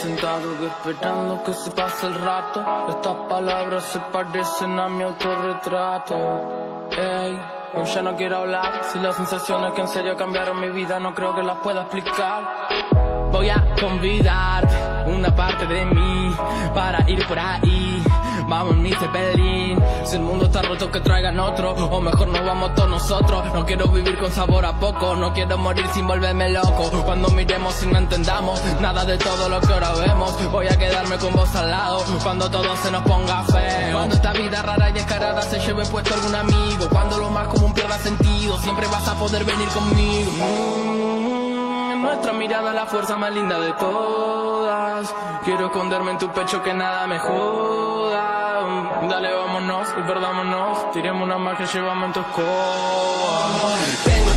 sentado esperando que se pase el rato. Estas palabras se parecen a mi autorretrato. Ey, hoy ya no quiero hablar. Si las sensaciones que en serio cambiaron mi vida no creo que las pueda explicar. Voy a convidar una parte de mí para ir por ahí. Vamos mi cepelín Si el mundo está roto que traigan otro. O mejor nos vamos todos nosotros. No quiero vivir con sabor a poco. No quiero morir sin volverme loco. Cuando miremos y no entendamos Nada de todo lo que ahora vemos Voy a quedarme con vos al lado. Cuando todo se nos ponga feo. Cuando esta vida rara y descarada Se lleve puesto algún amigo. Cuando lo más común pierda sentido Siempre vas a poder venir conmigo. Mm, Nuestra mirada la fuerza más linda de todas. Quiero esconderme en tu pecho que nada me joda vámonos y perdámonos. Tiremos una que llevamos en tu escoba. Tengo